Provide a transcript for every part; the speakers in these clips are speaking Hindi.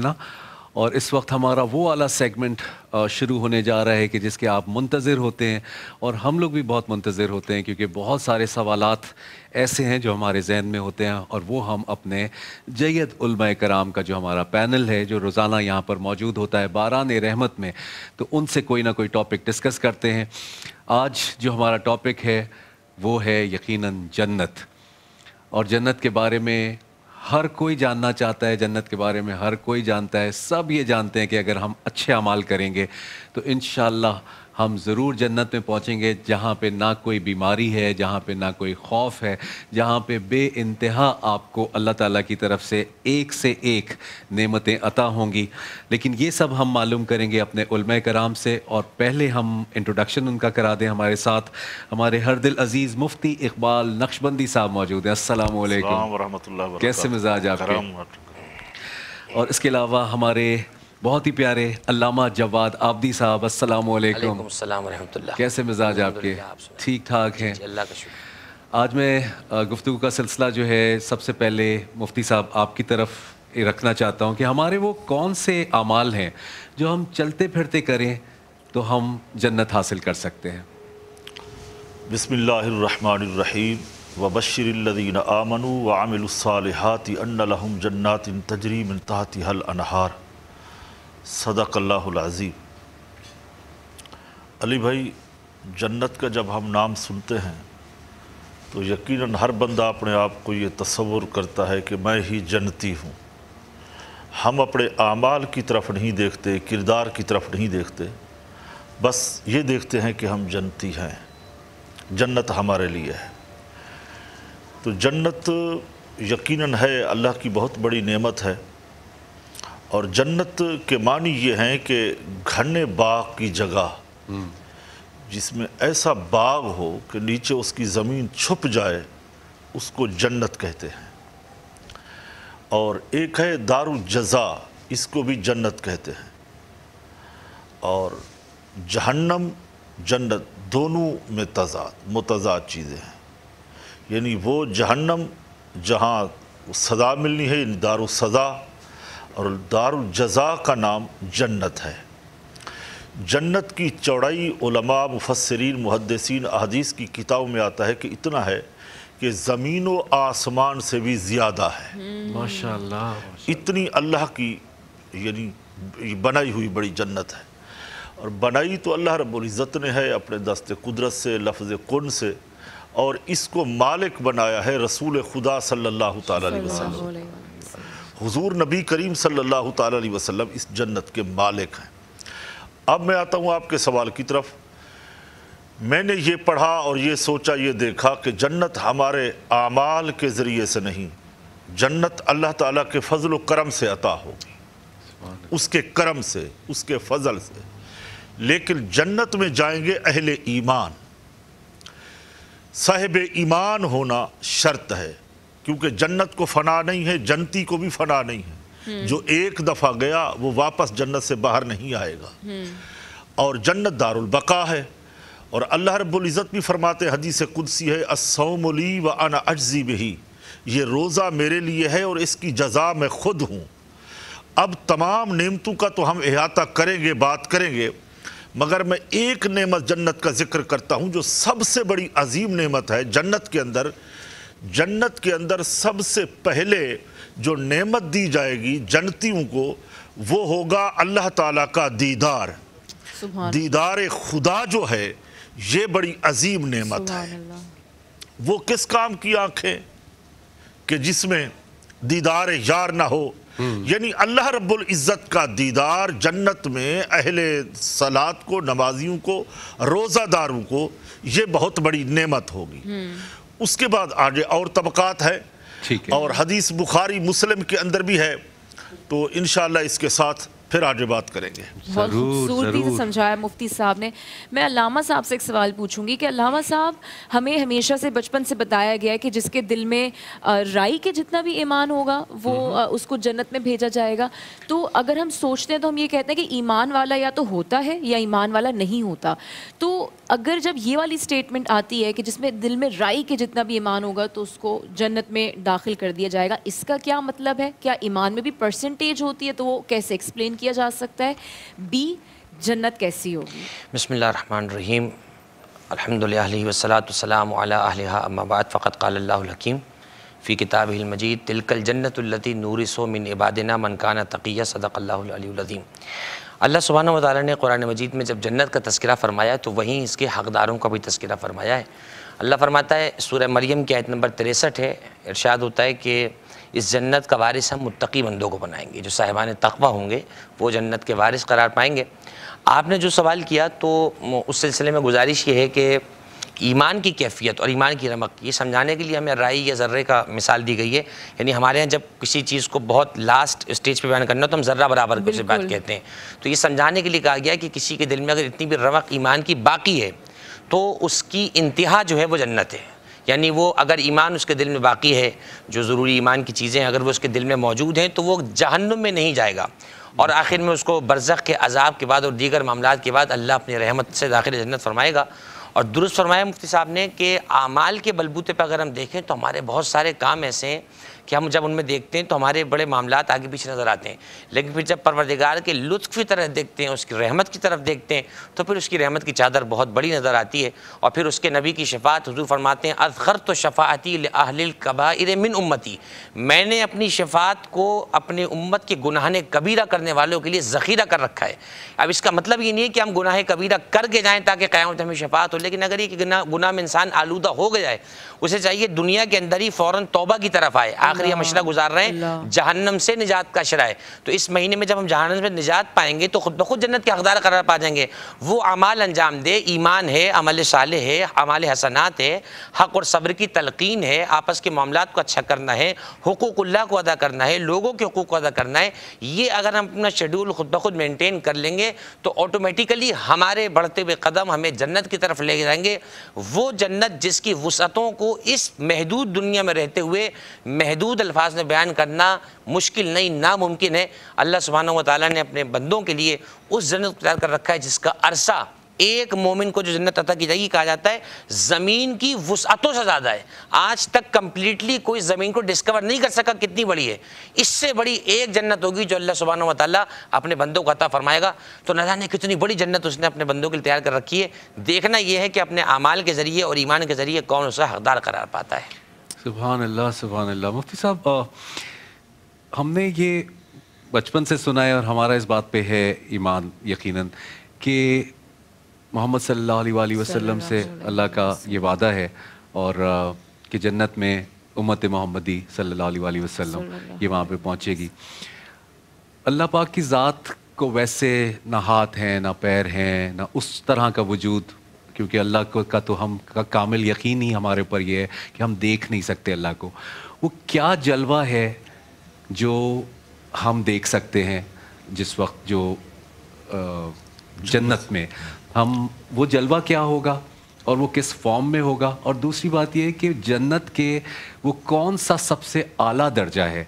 ना? और इस वक्त हमारा वो वाला सेगमेंट शुरू होने जा रहा है कि जिसके आप मुंतज़र होते हैं और हम लोग भी बहुत मुंतज़र होते हैं क्योंकि बहुत सारे सवाल ऐसे हैं जो हमारे जहन में होते हैं और वो हम अपने जैद कराम का जो हमारा पैनल है, जो रोज़ाना यहाँ पर मौजूद होता है बारान रहमत में तो उनसे कोई ना कोई टॉपिक डिस्कस करते हैं। आज जो हमारा टॉपिक है, वो है यकीनन जन्नत। और जन्नत के बारे में हर कोई जानना चाहता है जन्नत के बारे में, हर कोई जानता है, सब ये जानते हैं कि अगर हम अच्छे अमाल करेंगे तो इन हम ज़रूर जन्नत में पहुँचेंगे जहाँ पे ना कोई बीमारी है जहाँ पे ना कोई खौफ है जहाँ पे बे इंतहा आपको अल्लाह ताला की तरफ़ से एक से एक नेमतें अता होंगी। लेकिन ये सब हम मालूम करेंगे अपने उलम कराम से और पहले हम इंट्रोडक्शन उनका करा दें हमारे साथ। हमारे हर दिल अज़ीज़ मुफ्ती इकबाल नक्शबंदी साहब मौजूद हैं। असल कैसे मिजाज आपके? और इसके अलावा हमारे बहुत ही प्यारे अल्लामा जवाद आबदी साहब अस्सलाम वालेकुम कैसे मिजाज आपके? ठीक ठाक हैं। अल्लाह का शुक्र। आज मैं गुफ्तु का सिलसिला जो है सबसे पहले मुफ्ती साहब आपकी तरफ़ रखना चाहता हूँ कि हमारे वो कौन से अमाल हैं जो हम चलते फिरते करें तो हम जन्नत हासिल कर सकते हैं। बिसमीम वबशरदीन आमनु व आमिलसालहाती अन्न लहम जन्नात तजरी तहती हल अनहार। सदक़ल्लाज़ीम अली भाई, जन्नत का जब हम नाम सुनते हैं तो यकीनन हर बंदा अपने आप को ये तस्वुर करता है कि मैं ही जन्नती हूँ। हम अपने आमाल की तरफ़ नहीं देखते, किरदार की तरफ़ नहीं देखते, बस ये देखते हैं कि हम जन्नती हैं। जन्नत हमारे लिए है। तो जन्नत यकीनन है, अल्लाह की बहुत बड़ी नेमत है। और जन्नत के मानी ये हैं कि घने बाग की जगह जिसमें ऐसा बाग हो कि नीचे उसकी ज़मीन छुप जाए उसको जन्नत कहते हैं। और एक है दारू जज़ा इसको भी जन्नत कहते हैं। और जहन्नम जन्नत दोनों में तजाद मुतजाद चीज़ें हैं। यानी वो जहन्नम जहाँ सज़ा मिलनी है यानी दारू सज़ा और दारुल जज़ा का नाम जन्नत है। जन्नत की चौड़ाई उलमा मुफसरीन मुहदसिन अदीस की किताब में आता है कि इतना है कि ज़मीन व आसमान से भी ज़्यादा है। माशाल्लाह इतनी अल्लाह की यानी बनाई हुई बड़ी जन्नत है। और बनाई तो अल्लाह रब्ज़त ने है अपने दस्त कुदरत से लफ्ज़ कन से और इसको मालिक बनाया है रसूल खुदा सल्लल्लाहु अलैहि वसल्लम। हुजूर नबी करीम सल्लल्लाहु अलैहि वसल्लम इस जन्नत के मालिक हैं। अब मैं आता हूँ आपके सवाल की तरफ़। मैंने ये पढ़ा और ये सोचा, ये देखा कि जन्नत हमारे आमाल के ज़रिए से नहीं, जन्नत अल्लाह ताला के फजल करम से अता होगी। उसके करम से, उसके फजल से। लेकिन जन्नत में जाएँगे अहले ईमान। साहिब ईमान होना शर्त है। क्योंकि जन्नत को फना नहीं है जनती को भी फना नहीं है। हम्म। जो एक दफ़ा गया वो वापस जन्नत से बाहर नहीं आएगा। हम्म। और जन्नत दारुल बका है। और अल्लाह रब्बुल इज़्ज़त भी फरमाते हदीस कुदसी है असौमली व अना अज्जी बही। ये रोज़ा मेरे लिए है और इसकी जजा मैं खुद हूँ। अब तमाम नेमतों का तो हम अहाता करेंगे बात करेंगे मगर मैं एक नेमत जन्नत का ज़िक्र करता हूँ जो सबसे बड़ी अजीम नेमत है जन्नत के अंदर जन्नत के अंदर सबसे पहले जो नेमत दी जाएगी जन्नतियों को वो होगा अल्लाह ताला का दीदार। दीदार खुदा जो है ये बड़ी अजीम नेमत है। वो किस काम की आँखें? कि जिसमें दीदार यार ना हो। हम्म। यानी अल्लाह रब्बुल इज़्ज़त का दीदार जन्नत में अहले सलात को नमाजियों को रोज़ादारों को ये बहुत बड़ी नेमत होगी। हम्म। उसके बाद आगे और तबकात है। ठीक है। और हदीस बुखारी मुस्लिम के अंदर भी है। तो इन इसके साथ फिर आगे बात करेंगे। बहुत खूबसूरती से समझाया मुफ्ती साहब ने। मैं अल्लामा साहब से एक सवाल पूछूँगी कि अल्लामा साहब हमें हमेशा से बचपन से बताया गया है कि जिसके दिल में राई के जितना भी ईमान होगा वो उसको जन्नत में भेजा जाएगा। तो अगर हम सोचते हैं तो हम ये कहते हैं कि ईमान वाला या तो होता है या ईमान वाला नहीं होता। तो अगर जब ये वाली स्टेटमेंट आती है कि जिसमें दिल में राई के जितना भी ईमान होगा तो उसको जन्नत में दाखिल कर दिया जाएगा। इसका क्या मतलब है? क्या ईमान में भी परसेंटेज होती है? तो वो कैसे एक्सप्लेन किया जा सकता है? बी, जन्नत कैसी होगी? बसमीम अलहमदिल्ला वसलाम अम्माबाद फ़क़त क़ालल्लाहुल-हकीम फ़ी किताब मजीद, तिलकल जन्नतुल्लती नूरिसो मिन इबादिना मनकाना तकिया सदक़ल्लाहुल-अलीम अल्लाह सुबहान व तआला ने कुरान मजीद में जब जन्नत का तस्करा फ़रमाया तो वहीं इसके हक़दारों का भी तस्करा फ़रमाया है। अल्लाह फरमाता है, सूरह मरियम की आयत नंबर तिरसठ है। इरशाद होता है कि इस जन्नत का वारिस हम मुत्तकी बंदों को बनाएँगे। जो साहिबान तकवा होंगे वो जन्नत के वारिस करार पाएँगे। आपने जो सवाल किया तो उस सिलसिले में गुजारिश ये है कि ईमान की कैफियत और ईमान की रमक ये समझाने के लिए हमें राई या ज़र्रे का मिसाल दी गई है। यानी हमारे यहाँ जब किसी चीज़ को बहुत लास्ट स्टेज पे बयान करना हो तो हम ज़र्रा बराबर से बात कहते हैं। तो ये समझाने के लिए कहा गया कि किसी के दिल में अगर इतनी भी रमक ईमान की बाकी है तो उसकी इंतहा जो है वो जन्नत है। यानी वो अगर ईमान उसके दिल में बाकी है, जो ज़रूरी ईमान की चीज़ें अगर वो उसके दिल में मौजूद हैं तो वो जहन्नुम में नहीं जाएगा। और आखिर में उसको बरसक के अजाब के बाद और दीगर मामला के बाद अल्लाह अपनी रहमत से दाखिल जन्नत फरमाएगा। और दुरुस्त फरमाया मुफ्ती साहब ने कि आमाल के बलबूते पर अगर हम देखें तो हमारे बहुत सारे काम ऐसे हैं कि हम जब उनमें देखते हैं तो हमारे बड़े मामला आगे पीछे नज़र आते हैं। लेकिन फिर जब परवरदिगार के लुत्फ़ की तरह देखते हैं, उसकी रहमत की तरफ़ देखते हैं तो फिर उसकी रहमत की चादर बहुत बड़ी नज़र आती है और फिर उसके नबी की शफात हजूर फरमाते हैं अजहर तो शफाती अहलिल कबाइर मिन उम्मती। मैंने अपनी शफात को अपने उम्मत के गुनाह कबीरा करने वालों के लिए ज़ख़ीरा कर रखा है। अब इसका मतलब ये नहीं है कि हम गुनाह कबीरा करके जाएँ ताकि क़्यामत हमें शफात हो, लेकिन अगर ये गुनाह में इंसान आलूदा हो गया है, उसे चाहिए दुनिया के अंदर ही फ़ौरन तोबा की तरफ़ आए। आखिरी हम मशरा गुजार रहे हैं जहन्नम से निजात का शरा है तो इस महीने में जब हम जहन्नम से निजात पाएँगे तो खुद ब खुद जन्नत के हकदार करार पा जाएँगे। वो अमाल अंजाम दे ईमान है अमल साले है अमाल हसनात है हक और सब्र की तलकीन है आपस के मामला को अच्छा करना है हुकूकुल्ला को अदा करना है लोगों के हकूक़ को अदा करना है ये अगर हम अपना शेड्यूल खुद ब खुद मेनटेन कर लेंगे तो ऑटोमेटिकली हमारे बढ़ते हुए कदम हमें जन्नत की तरफ़ ले जाएँगे। वो जन्नत जिसकी वसअतों को इस महदूद दुनिया में रहते हुए महदूद अल्फाज में बयान करना मुश्किल नहीं, नामुमकिन है। अल्लाह सुबहान व ताली ने अपने बंदों के लिए उस जन्नत को तैयार कर रखा है, जिसका अरसा एक मोमिन को जो जन्नत अता की जाएगी कहा जाता है, ज़मीन की वसअतों से ज़्यादा है। आज तक कंप्लीटली कोई ज़मीन को डिस्कवर नहीं कर सका कितनी बड़ी है। इससे बड़ी एक जन्नत होगी जो अल्लाह सुबहान व ताली अपने बंदों को अता फरमाएगा। तो न जाने कितनी बड़ी जन्नत उसने अपने बंदों के लिए तैयार कर रखी है। देखना यह है कि अपने अमाल के ज़रिए और ईमान के ज़रिए कौन उसका हकदार करार पाता है। सुबहान अल्लाह सुबहान अल्लाह मुफ्ती साहब हमने ये बचपन से सुना है और हमारा इस बात पे है ईमान यकीनन कि मोहम्मद सल्लल्लाहु अलैहि वसल्लम से अल्लाह का ये वादा है और कि जन्नत में उम्मत मोहम्मदी सल्लल्लाहु अलैहि वसल्लम ये वहाँ पे पहुँचेगी। अल्लाह पाक की ज़ात को वैसे ना हाथ हैं ना पैर हैं ना उस तरह का वजूद क्योंकि अल्लाह को का तो हम, का कामिल यकीन ही हमारे ऊपर ये है कि हम देख नहीं सकते अल्लाह को। वो क्या जलवा है जो हम देख सकते हैं जिस वक्त जो जन्नत में। हम, वो जलवा क्या होगा और वो किस फॉर्म में होगा? और दूसरी बात ये कि जन्नत के वो कौन सा सबसे आला दर्जा है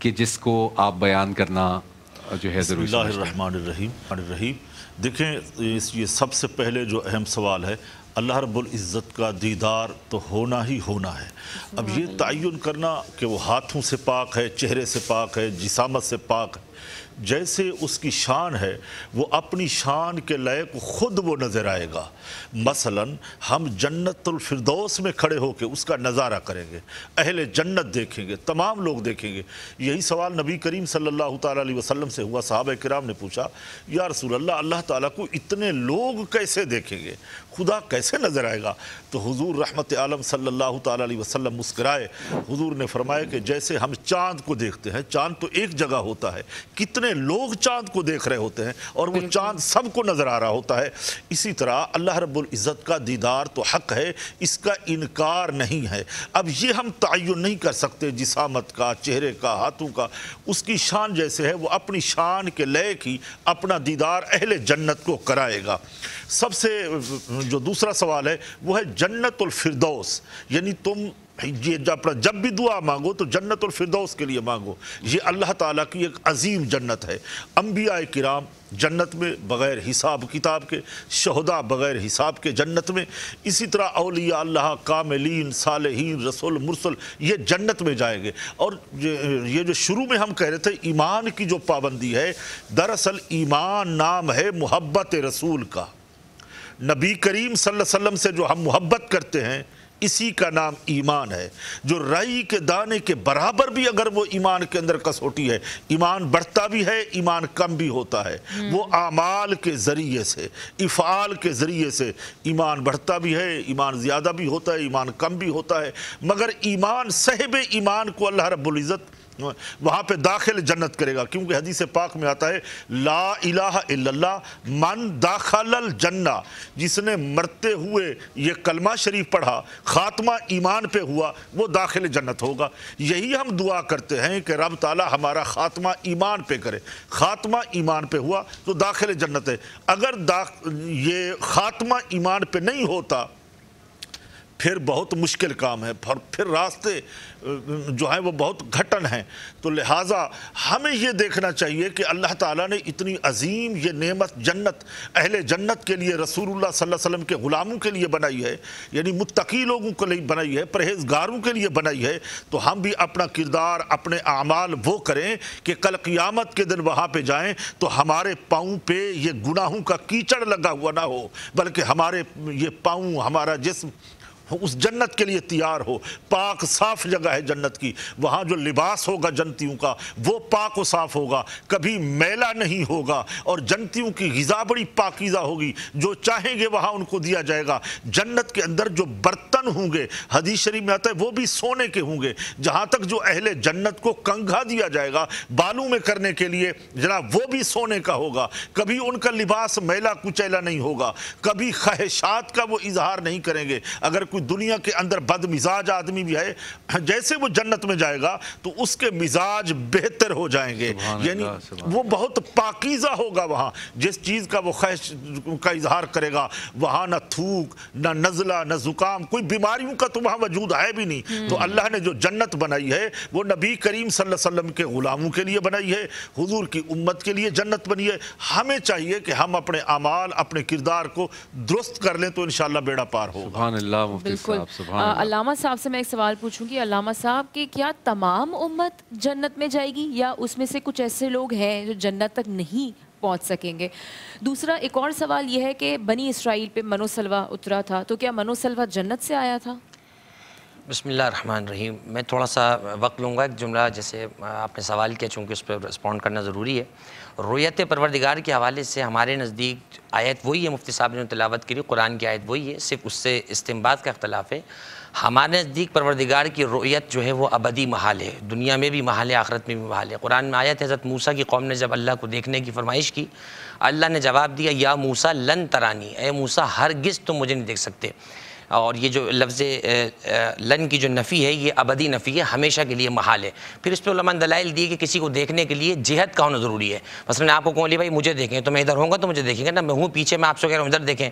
कि जिसको आप बयान करना जो है ज़रूरी रहीम रहीम देखें इस ये सबसे पहले जो अहम सवाल है अल्लाह रब्बुल इज़्ज़त का दीदार तो होना ही होना है। अब ये तयन करना कि वो हाथों से पाक है चेहरे से पाक है जिसामत से पाक है जैसे उसकी शान है, वो अपनी शान के लायक खुद वो नज़र आएगा। मसलन, हम जन्नतुल फिरदौस में खड़े होकर उसका नज़ारा करेंगे, अहले जन्नत देखेंगे, तमाम लोग देखेंगे। यही सवाल नबी करीम सल्लल्लाहु अलैहि वसल्लम से हुआ साहब किराम ने पूछा, या रसूल अल्लाह अल्लाह ताला को इतने लोग कैसे देखेंगे? खुदा कैसे नज़र आएगा? तो हुजूर रहमत आलम सल्लल्लाहु ताला अलैहि वसल्लम मुस्कराए। हुजूर ने फरमाया कि जैसे हम चाँद को देखते हैं चाँद तो एक जगह होता है। कितने लोग चाँद को देख रहे होते हैं और वो चाँद सबको नज़र आ रहा होता है। इसी तरह अल्लाह रब्बुल इज़्ज़त का दीदार तो हक है इसका इनकार नहीं है। अब ये हम तयन नहीं कर सकते जिसामत का चेहरे का हाथों का। उसकी शान जैसे है वो अपनी शान के लय की अपना दीदार अहले जन्नत को कराएगा। सबसे जो दूसरा सवाल है, वो है जन्नतुल फिरदौस। यानी तुम ये जब जब भी दुआ मांगो तो जन्नत और फिरदौस के लिए मांगो। ये अल्लाह ताला की एक अजीम जन्नत है। अम्बिया किराम जन्नत में बग़ैर हिसाब किताब के, शहदा बग़ैर हिसाब के जन्नत में। इसी तरह अलिया अल्लाह, कामलीन, सालहीन, रसुल, मुरसल, ये जन्नत में जाएँगे। और ये जो शुरू में हम कह रहे थे, ईमान की जो पाबंदी है, दरअसल ईमान नाम है मोहब्बत रसूल का। नबी करीम सल्लल्लाहु अलैहि वसल्लम से जो हम मोहब्बत करते हैं इसी का नाम ईमान है। जो राई के दाने के बराबर भी अगर वो ईमान के अंदर कसौटी है ईमान बढ़ता भी है ईमान कम भी होता है। वो आमाल के ज़रिए से इफ़ाल के ज़रिए से ईमान बढ़ता भी है ईमान ज़्यादा भी होता है ईमान कम भी होता है। मगर ईमान सहब ईमान को अल्लाह रब्बुल वहाँ पे दाखिल जन्नत करेगा। क्योंकि हदीस पाक में आता है, ला इलाहा इल्लल्लाह, मन दाखल जन्ना। जिसने मरते हुए ये कलमा शरीफ पढ़ा, ख़ात्मा ईमान पे हुआ, वो दाखिल जन्नत होगा। यही हम दुआ करते हैं कि रब ताला हमारा ख़ात्मा ईमान पे करे। ख़ात्मा ईमान पे हुआ तो दाखिल जन्नत है। अगर दा ये ख़ात्मा ईमान पे नहीं होता फिर बहुत मुश्किल काम है, और फिर रास्ते जो हैं वो बहुत घटन हैं। तो लिहाजा हमें ये देखना चाहिए कि अल्लाह ताला ने इतनी अजीम ये नेमत जन्नत, अहले जन्नत के लिए, रसूलुल्लाह सल्लल्लाहु अलैहि वसल्लम के ग़ुलामों के लिए बनाई है, यानी मुत्तकी लोगों के लिए बनाई है, परहेजगारों के लिए बनाई है तो हम भी अपना किरदार, अपने अमाल वो करें कि कल क़ियामत के दिन वहाँ पर जाएँ तो हमारे पाँव पे ये गुनाहों का कीचड़ लगा हुआ ना हो, बल्कि हमारे, ये पाँव, हमारा जिसम उस जन्नत के लिए तैयार हो। पाक साफ़ जगह है जन्नत की। वहाँ जो लिबास होगा जनतियों का, वो पाक व साफ़ होगा। कभी मैला नहीं होगा और जनतियों की गज़ा बड़ी पाकिज़ा होगी। जो चाहेंगे वहाँ उनको दिया जाएगा। जन्नत के अंदर जो बर्तन होंगे, हदीस शरीफ में आता है, वो भी सोने के होंगे। जहाँ तक जो अहले जन्नत को कंघा दिया जाएगा, बालू में करने के लिए, जरा वो भी सोने का होगा। कभी उनका लिबास मैला कुचैला नहीं होगा। कभी ख्वाहिशात का वो इजहार नहीं करेंगे। अगर कोई दुनिया के अंदर बदमिजाज आदमी भी है जैसे वो जन्नत में जाएगा तो उसके मिजाज बेहतर हो जाएँगे। यानी वो बहुत पाकिजा होगा वहाँ। जिस चीज़ का वो ख्वाहिश का इजहार करेगा वहाँ ना थूक ना नज़ला ना ज़ुकाम कोई बीमारियों का तो वहाँ वजूद है भी नहीं। हम्म। तो अल्लाह ने जो जन्नत बनाई है वो नबी करीम वसल्लम के ग़ुलामों के लिए बनाई है हुजूर की उम्मत के लिए जन्नत बनी है। हमें चाहिए कि हम अपने अमाल अपने किरदार को दुरुस्त कर लें तो इन बेड़ा पार होगा। बिल्कुल। अलामा साहब से मैं एक सवाल पूछूँगी। अलामा साहब कि क्या तमाम उम्मत जन्नत में जाएगी या उसमें से कुछ ऐसे लोग हैं जो जन्नत तक नहीं पहुँच सकेंगे? दूसरा एक और सवाल यह है कि बनी इसराइल पे मनोसलवा उतरा था तो क्या मनोसलवा जन्नत से आया था? बसमिल्लाम मैं थोड़ा सा वक्त लूँगा एक जुमला जैसे आपने सवाल किया चूँकि उस पर रिस्पॉन्ड करना ज़रूरी है। रोयत परवरदिगार के हवाले से हमारे नज़दीक आयत वही है, मुफ्ती साहब ने तलावत करी कुरान की आयत वही है, सिर्फ़ उससे इस्तेमाल का अख्तिलाफ़ है। हमारे नज़दीक परवरदिगार की रोयत जो है, वो अबदी महाल है। दुनिया में भी महाल है, आखरत में भी महाल है। कुरान में आयत हज़रत मूसा की कौम ने जब अल्लाह को देखने की फरमाइश की, अल्लाह ने जवाब दिया, या मूसा, लन तरानी। ए मूसा हर गिस तुम मुझे नहीं देख सकते। और ये जो लफ्ज़ लन की जो नफ़ी है, ये अबदी नफ़ी है, हमेशा के लिए महाल है। फिर इस पर दलाइल दिए कि किसी को देखने के लिए जहत का होना ज़रूरी है। मसलन आपको कौन ली भाई, मुझे देखें तो मैं इधर होंगे तो मुझे देखेंगे ना, मैं हूँ पीछे, मैं आपसे कह रहा हूँ, इधर देखें।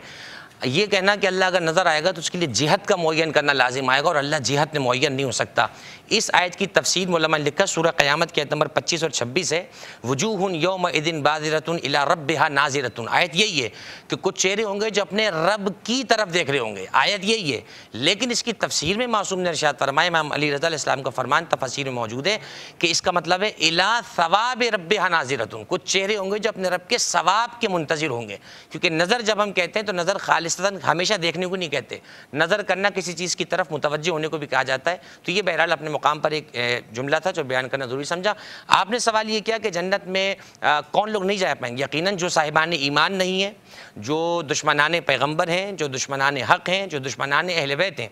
ये कहना कि अल्लाह अगर नज़र आएगा तो उसके लिए जिहद का मुन करना लाजिम आएगा और अल्लाह जिहद में मुन नहीं हो सकता। इस आयत की तफसीर मौलमा लिखा सूर क़यामत के नंबर पच्चीस और छब्बीस है। वजूहन योम इदिन बाजरतन इला रब नाजिरतन। आयत यही है कि कुछ चेहरे होंगे जो अपने रब की तरफ़ देख रहे होंगे। आयत यही है। लेकिन इसकी तफसीर में मासूम ने अरशाद फरमाए इमाम अली रज़ा का फरमान तफसीर में मौजूद है कि इसका मतलब है, इला सवाब रब नाजिरतन। कुछ चेहरे होंगे जो अपने रब के सवाब के मुंतजर होंगे। क्योंकि नज़र जब हम कहते हैं तो नज़र खालिस्तन हमेशा देखने को नहीं कहते। नज़र करना किसी चीज़ की तरफ़ मुतवजह होने को भी कहा जाता है। तो ये बहरहाल अपने मुकाम पर एक जुमला था जो बयान करना ज़रूरी समझा। आपने सवाल ये किया कि जन्नत में कौन लोग नहीं जा पाएँगे? यकीन जो साहिबान ईमान नहीं है, जो दुश्मनान पैगंबर हैं, जो दुश्मनान हक़ हैं, जो दुश्मनान अहल वैत हैं,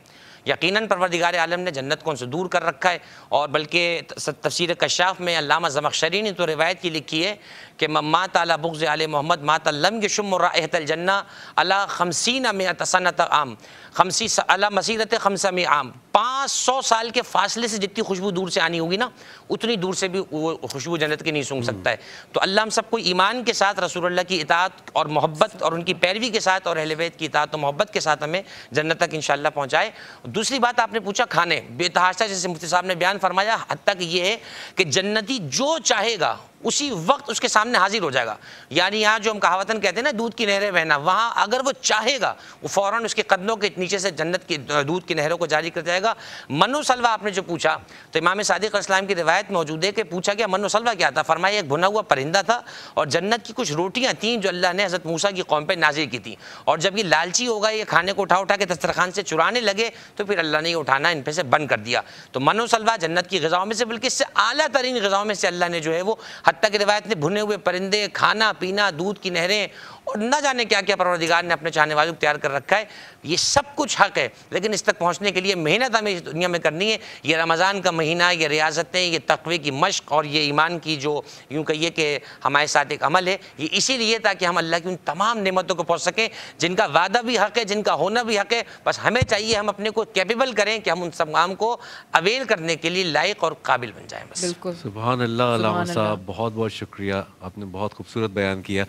यकीनन परवरदिगार आलम ने जन्नत को उनसे दूर कर रखा है। और बल्कि तफसीर कशाफ में अलामा जमकशरी ने तो रिवायत की लिखी है कि मा ताला बुग्ज़ आल मोहम्मद मा तलम शुम राहतलजन्ना अला खमसीन में तसनत आम। खमसी अला मसीरत खमसा में आम। पाँच सौ साल के फासले से जितनी खुशबू दूर से आनी होगी ना उतनी दूर से भी वो खुशबू जन्नत की नहीं सूंघ सकता है। तो अल्लाह हम सबको ईमान के साथ रसूलुल्लाह की इतात और मोहब्बत और उनकी पैरवी के साथ और अहलवैत की इतात और मोहब्बत के साथ हमें जन्नत तक इन पहुँचाए। दूसरी बात आपने पूछा खाने। बेतहाशा जैसे मुफ्ती साहब ने बयान फरमाया हद तक ये है कि जन्नती जो चाहेगा उसी वक्त उसके सामने हाजिर हो जाएगा। यानी यहाँ जो हम कहावतन कहते हैं ना, दूध की नहरें बहना, वहाँ अगर वो चाहेगा, वो फ़ौरन उसके कदमों के नीचे से जन्नत की, दूध की नहरों को जारी कर जाएगा। मनु सलवा, आपने जो पूछा तो इमाम सादिक इस्लाम की रिवायत मौजूद है कि पूछा गया, मनु सलवा क्या था? फरमाया, एक भुना हुआ परिंदा था और जन्नत की कुछ रोटियाँ थीं जो अल्लाह ने हज़रत मूसा की कौम पर नाजिर की थी। और जब ये लालची होगा ये खाने को उठा उठा के दस्तरखान से चुराने लगे तो फिर अल्लाह ने उठाना इन पर से बंद कर दिया। तो मनु सलवा जन्नत की गज़ाओं में से, बल्कि इससे अला तरीन गज़ाओं में से अल्लाह ने जो है वो हद तक रिवायत ने भुने हुए परिंदे खाना पीना दूध की नहरें और न जाने क्या क्या परवरदिगार ने अपने चाहने वालों को तैयार कर रखा है ये सब कुछ हक है। लेकिन इस तक पहुँचने के लिए मेहनत हमें इस दुनिया में करनी है। ये रमज़ान का महीना ये रियासतें ये तकवे की मश्क और ये ईमान की जो यूँ कहिए कि हमारे साथ एक अमल है ये इसीलिए ताकि हम अल्लाह की उन तमाम नेमतों को पहुँच सकें जिनका वादा भी हक है जिनका होना भी हक है। बस हमें चाहिए हम अपने को कैपेबल करें कि हम उन तमाम को अवेल करने के लिए लायक और काबिल बन जाएँ बस। बिल्कुल। सुबह अल्लाह साहब बहुत बहुत शुक्रिया। आपने बहुत खूबसूरत बयान किया।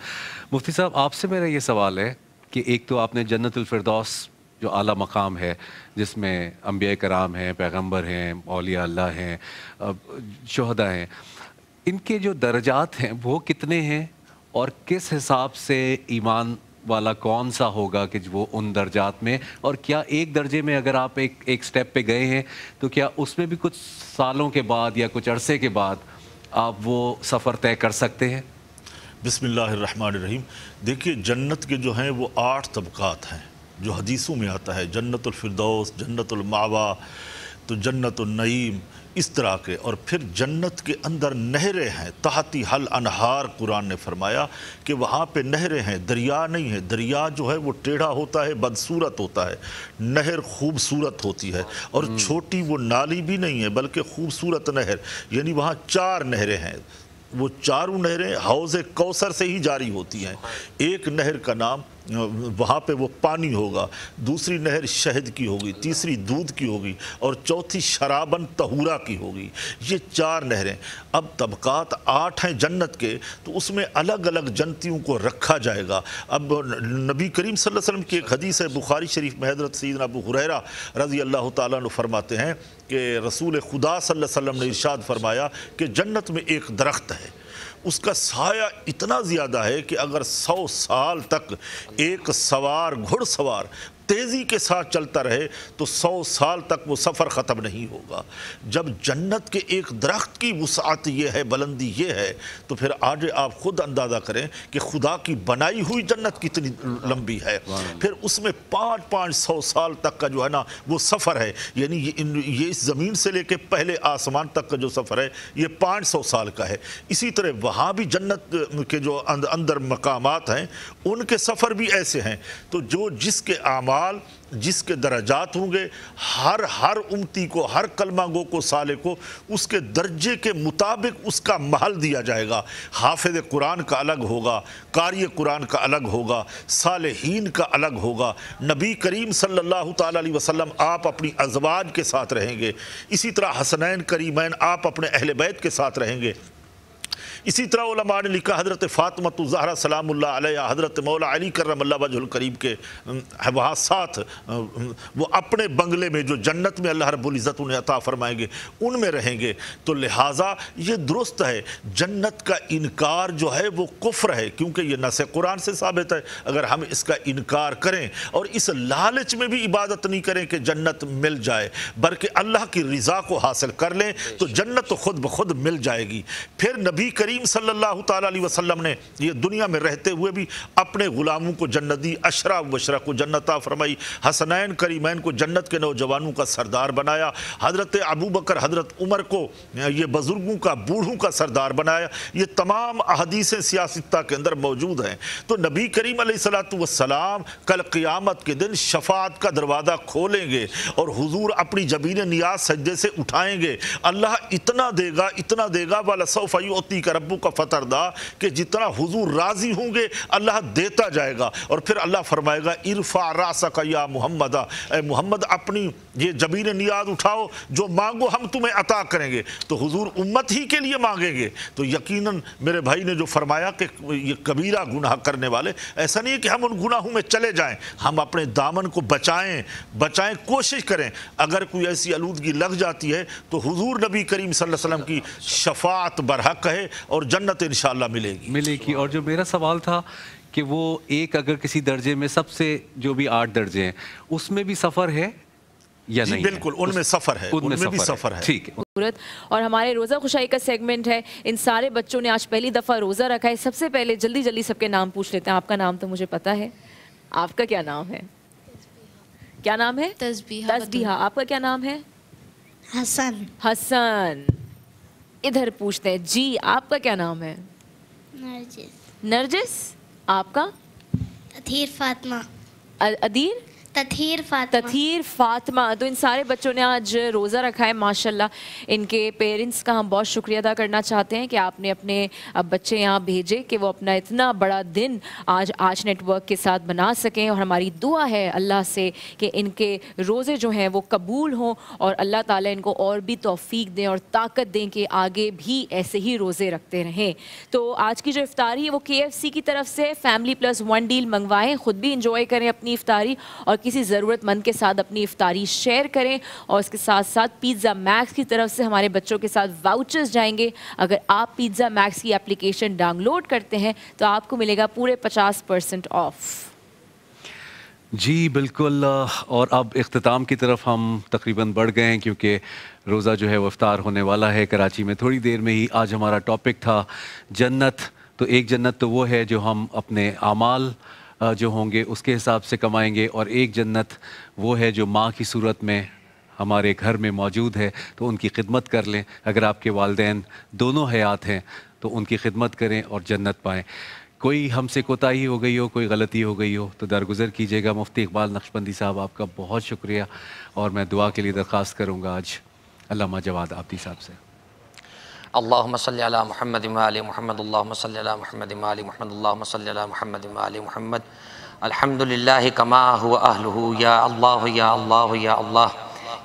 मुफ्ती साहब आपसे मेरा ये सवाल है कि एक तो आपने जन्नतफरदौस जो आला मकाम है, जिसमें अम्बिया कराम हैं, पैगंबर हैं, औलिया अल्लाह हैं शहदा हैं, इनके जो दर्जात हैं, वो कितने हैं? और किस हिसाब से ईमान वाला कौन सा होगा कि वो उन दर्जात में? और क्या एक दर्जे में अगर आप एक एक स्टेप पे गए हैं तो क्या उसमें भी कुछ सालों के बाद या कुछ अरसे के बाद आप वो सफ़र तय कर सकते हैं? बिसमीम देखिए जन्नत के जो हैं वो आठ तबक़ात हैं जो हदीसों में आता है जन्नतफरदौस जन्नतमावा तो जन्नतनईम इस तरह के। और फिर जन्नत के अंदर नहरें हैं तहती हल अनहार कुरान ने फरमाया कि वहाँ पे नहरें हैं दरिया नहीं है। दरिया जो है वो टेढ़ा होता है बदसूरत होता है। नहर खूबसूरत होती है। और हम्म। छोटी वो नाली भी नहीं है बल्कि खूबसूरत नहर यानी वहाँ चार नहरें हैं। वो चारों नहरें हौज़ कौसर से ही जारी होती हैं। एक नहर का नाम, वहाँ पे वो पानी होगा, दूसरी नहर शहद की होगी, तीसरी दूध की होगी और चौथी शराबन तहूरा की होगी। ये चार नहरें। अब तबक़ात आठ हैं जन्नत के तो उसमें अलग अलग जनतियों को रखा जाएगा। अब नबी करीम सल्लल्लाहु अलैहि वसल्लम की एक हदीस है, बुखारी शरीफ में हज़रत सैद अबू हुरैरा रज़ी अल्लाह तु फरमाते हैं कि रसूल खुदा सल्लल्लाहु अलैहि वसल्लम ने इरशाद फरमाया कि जन्नत में एक दरख्त है। उसका साया इतना ज़्यादा है कि अगर सौ साल तक एक सवार, घुड़सवार तेज़ी के साथ चलता रहे तो सौ साल तक वो सफ़र ख़त्म नहीं होगा। जब जन्नत के एक दरख्त की वसात ये है बुलंदी ये है तो फिर आज आप खुद अंदाज़ा करें कि खुदा की बनाई हुई जन्नत कितनी लंबी है। फिर उसमें पाँच पाँच सौ साल तक का जो है ना वो सफ़र है। यानी ये ये इस ज़मीन से लेके पहले आसमान तक का जो सफ़र है ये पाँच सौ साल का है। इसी तरह वहाँ भी जन्नत के जो अंदर मकामात हैं उनके सफ़र भी ऐसे हैं। तो जो जिसके आमाल अमाल जिसके दर्जात होंगे, हर हर उमती को, हर कलमा गो को, साले को, उसके दर्जे के मुताबिक उसका महल दिया जाएगा। हाफिज कुरान का अलग होगा कारी कुरान का अलग होगा, सालहीन का अलग होगा। नबी करीम सल्लल्लाहु अलैहि वसल्लम आप अपनी अजवाज के साथ रहेंगे। इसी तरह हसनैन करीमैन आप अपने अहल बैत के साथ रहेंगे। इसी तरह उलमा ने लिखा, हज़रत फ़ातमत ज़हरा सलाम हज़रत मौला अली करम करीब के वहाँ साथ वो अपने बंगले में जो जन्नत में अल्लाह रबुल्ज़त उन्हें अता फ़रमाएँगे, उनमें रहेंगे। तो लिहाजा ये दुरुस्त है, जन्नत का इनकार जो है वो कुफ्र है, क्योंकि ये नस कुरान से साबित है। अगर हम इसका इनकार करें और इस लालच में भी इबादत नहीं करें कि जन्नत मिल जाए, बल्कि अल्लाह की रज़ा को हासिल कर लें तो जन्नत तो खुद ब खुद मिल जाएगी। फिर नबी करीम करीम सल्लल्लाहु अलैहि वसल्लम ने ये दुनिया में रहते हुए भी अपने गुलामों को जन्नत दी अशरा वशरा को जन्नता फरमाई, हसनैन करीमैन को जन्नत के नौजवानों का सरदार बनाया, हज़रत अबू बकर, हज़रत उमर को, ये बुज़ुर्गों का, बूढ़ों का सरदार बनाया, ये तमाम अहदीसें सियासता के अंदर मौजूद हैं। तो नबी करीम सलाम कल क़ियामत के दिन शफात का दरवाज़ा खोलेंगे और हुजूर अपनी जबीन नियाज सजदे से उठाएँगे। अल्लाह इतना देगा इतना देगा, वाला सऊफ़ी का रब्बू का फतरदा कि जितना हुजूर राज़ी होंगे, अल्लाह देता जाएगा। और फिर अल्लाह फरमाएगा, इरफा रासा का या मोहम्मद। मोहम्मद, अपनी ये जबीन नियाज उठाओ, जो मांगो, हम तुम्हें अता करेंगे। तो हुजूर उम्मत ही के लिए मांगेंगे। तो यकीनन मेरे भाई ने जो फरमाया कि ये कबीरा गुनाह करने वाले, ऐसा नहीं है कि हम उन गुनाहों में चले जाएँ। हम अपने दामन को बचाएँ बचाएँ, कोशिश करें। अगर कोई ऐसी आलूदगी लग जाती है तो हुजूर नबी करीम सल्लल्लाहु अलैहि वसल्लम की शफात बरहक है और जन्नत इन मिलेगी। मिलेगी। और जो मेरा सवाल था कि वो एक अगर किसी दर्जे में सबसे जो भी आठ दर्जे हैं उसमें भी सफ़र है या नहीं बिल्कुल उनमें सफ़र है उनमें उनमें भी सफ़र है। ठीक है। और हमारे रोज़ा खुशाई का सेगमेंट है। इन सारे बच्चों ने आज पहली दफ़ा रोज़ा रखा है। सबसे पहले जल्दी जल्दी सबके नाम पूछ लेते हैं। आपका नाम तो मुझे पता है। आपका क्या नाम है? क्या नाम है? तस्बीहा तस्बीहा। आपका क्या नाम है? हसन। हसन। इधर पूछते हैं जी आपका क्या नाम है? नरजिस। नरजिस आपका? अधीर फातिमा। अदीर तथीर फातिमा। तथीर फातिमा। तो इन सारे बच्चों ने आज रोज़ा रखा है, माशाल्लाह। इनके पेरेंट्स का हम बहुत शुक्रिया अदा करना चाहते हैं कि आपने अपने बच्चे यहाँ भेजे कि वो अपना इतना बड़ा दिन आज आज नेटवर्क के साथ बना सकें। और हमारी दुआ है अल्लाह से कि इनके रोज़े जो हैं वो कबूल हों और अल्लाह ताला इनको और भी तौफीक दें और ताकत दें कि आगे भी ऐसे ही रोज़े रखते रहें। तो आज की जो इफ्तारी है वो के की तरफ़ से फैमिली प्लस वन डील मंगवाएँ, ख़ुद भी इंजॉय करें अपनी इफ्तारी और किसी ज़रूरतमंद के साथ अपनी इफ्तारी शेयर करें और इसके साथ साथ पिज़्ज़ा मैक्स की तरफ़ से हमारे बच्चों के साथ वाउचर्स जाएँगे। अगर आप पिज़्ज़ा मैक्स की एप्लीकेशन डाउनलोड करते हैं तो आपको मिलेगा पूरे पचास परसेंट ऑफ़ जी, बिल्कुल, और अब अख्ताम की तरफ़ हम तकरीबन बढ़ गए हैं क्योंकि रोज़ा जो है वो अफ्तार होने वाला है कराची में। थोड़ी देर में ही आज हमारा टॉपिक था जन्नत। तो एक जन्नत तो वो है जो हम अपने आमाल जो होंगे, उसके हिसाब से कमाएँगे और एक जन्नत वो है जो माँ की सूरत में हमारे घर में मौजूद है तो उनकी खिदमत कर लें। अगर आपके वालदेन दोनों हयात हैं तो उनकी खिदमत करें और जन्नत पाएँ। कोई हमसे कोताही हो गई हो, कोई गलती हो गई हो तो दरगुजर कीजिएगा। मुफ्ती इकबाल नक्शबंदी साहब, आपका बहुत शुक्रिया और मैं दुआ के लिए दरख्वास्त करूँगा आज। अल्लाह जवाद आपदी साहब से। अल्लाहुम्म सल्ली अला मुहम्मद वाल मुहम्मद अल्लाहुम्म सल्ली अला मुहम्मद वाल मुहम्मद अल्लाहुम्म सल्ली अला मुहम्मद वाल मुहम्मद अल्हम्दुलिल्लाह कमा हुआ अहलुहु या अल्लाह या अल्लाह या अल्लाह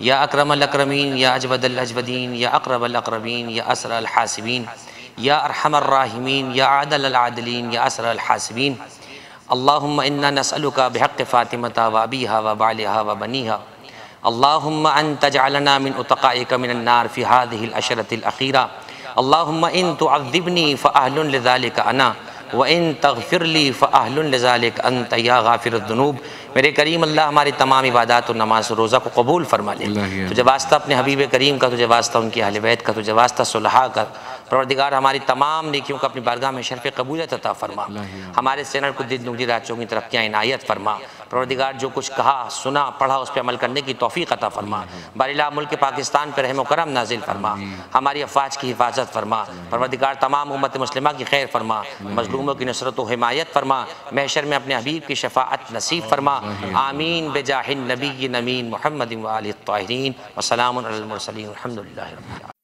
या अकरम अकरमीन या अजवद अजवदीन या अकरब अकरबीन या असर हासिबीन या अरहम राहिमीन या आदल आदलीन या असर हासिबीन अल्लाहुम्म इन्ना नसअलुका बिहक़ फ़ातिमता व अबीहा व बालिहा व बनीहा अल्लाहुम्म अन तजअलना मिन उतक़ाइका मिनन नार फ़ी हादिहिल अल्लाहुम्मा इन तो अज़िबनी फ़ाहलन लज़ालिक अना व इन तगफ़िरली फ़ाहलन लज़ालिक अंत या गाफ़िरदनूब मेरे करीम अल्लाह हमारी तमाम इबादत और नमाज़ रोज़ा को कबूल फरमा ले तुझे वास्ता अपने हबीब करीम का तुझे वास्ता उनकी अहल बैत का तुझे वास्ता सुलहा का परवरदिगार हमारी तमाम नेकियों का अपनी बारगाह में शरफ़ कबूलियत अता फरमा। हमारे चैनल को दिन दुगनी रातों की तरक्याँ इनायत फरमा। परवरदिगार जो कुछ कहा सुना पढ़ा उस पर अमल करने की तोफ़ी अता फरमा। बारिला मुल्क पाकिस्तान पर रहम करम नाजिल फरमा। हमारी अफवाज की हिफाजत फरमा। परवरदिगार तमाम उम्मत मुस्लिमा की खैर फरमा। मजलूमों की नसरत व हिमायत फरमा। महशर में अपने हबीब की शफात नसीब फरमा। आमीन। बेजाहिन नबी नमीन मोहम्मद वाल ताहरीन। वसलाम अलमरसलिन अलहमदिल्ला